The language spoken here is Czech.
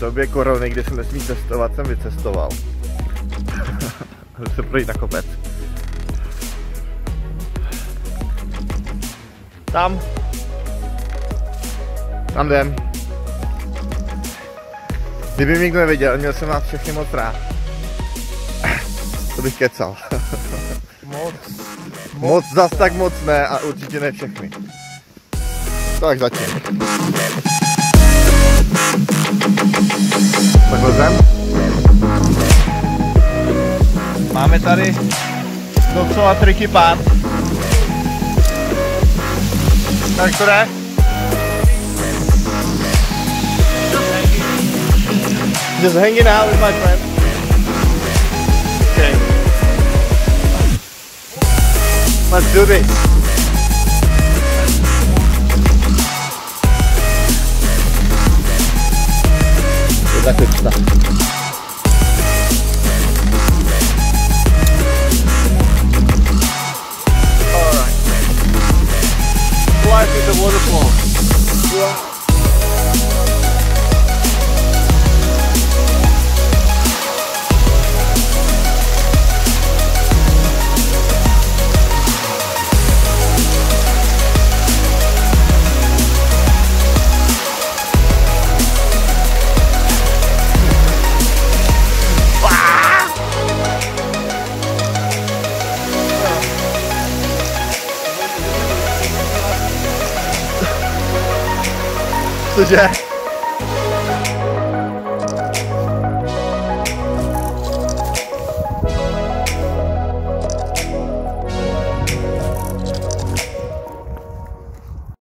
době korony, kdy se nesmí cestovat, jsem vycestoval. Jdu se projít na kopec. Tam. Tam jdem. Kdyby mě nikdo neviděl, měl jsem vás všechny moc rád. To bych kecal. Moc. Moc zas tak moc ne a určitě ne všechny. Tak zatím. Takhle zem. Máme tady docela triky pán. Tak to jde? Just hanging out with my friend. Okay. Let's do this. bırak usta. Fly through the waterfall. Yeah. Jack.